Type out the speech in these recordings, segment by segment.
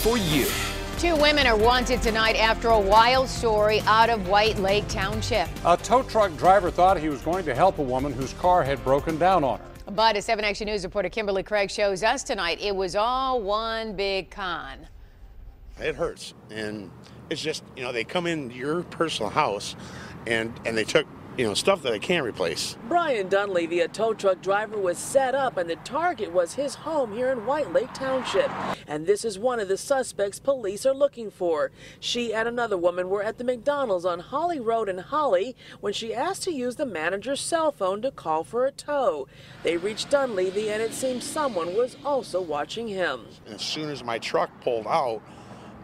for you. Two women are wanted tonight after a wild story out of White Lake Township. A tow truck driver thought he was going to help a woman whose car had broken down on her. But as 7 Action News reporter Kimberly Craig shows us tonight, it was all one big con. It hurts. And it's just, you know, they come in your personal house and, and they took you know, stuff that I can't replace. Brian Dunleavy, a tow truck driver, was set up, and the target was his home here in White Lake Township. And this is one of the suspects police are looking for. She and another woman were at the McDonald's on Holly Road in Holly when she asked to use the manager's cell phone to call for a tow. They reached Dunleavy, and it seemed someone was also watching him. And as soon as my truck pulled out,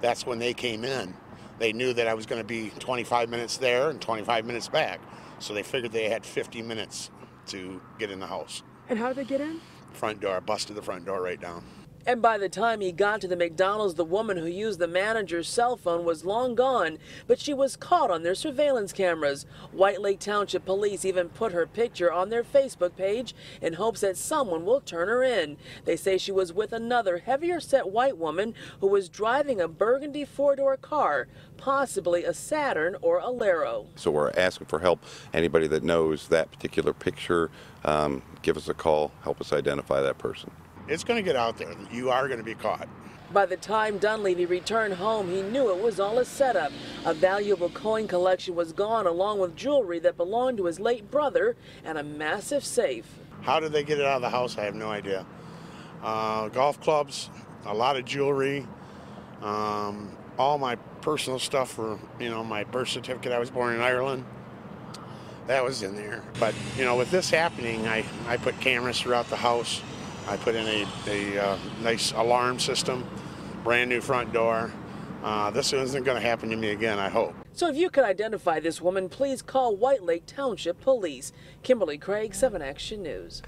that's when they came in. They knew that I was going to be 25 minutes there and 25 minutes back. So they figured they had 50 minutes to get in the house. And how did they get in? Front door, busted the front door right down. And by the time he got to the McDonald's, the woman who used the manager's cell phone was long gone, but she was caught on their surveillance cameras. White Lake Township police even put her picture on their Facebook page in hopes that someone will turn her in. They say she was with another heavier set white woman who was driving a burgundy four door car, possibly a Saturn or Alero. So we're asking for help. Anybody that knows that particular picture, um, give us a call, help us identify that person it's going to get out there. You are going to be caught. By the time Dunleavy returned home, he knew it was all a setup. A valuable coin collection was gone, along with jewelry that belonged to his late brother and a massive safe. How did they get it out of the house? I have no idea. Uh, golf clubs, a lot of jewelry, um, all my personal stuff for, you know, my birth certificate. I was born in Ireland. That was in there. But, you know, with this happening, I, I put cameras throughout the house. I put in a, a uh, nice alarm system, brand new front door. Uh, this isn't going to happen to me again, I hope. So if you could identify this woman, please call White Lake Township Police. Kimberly Craig, 7 Action News.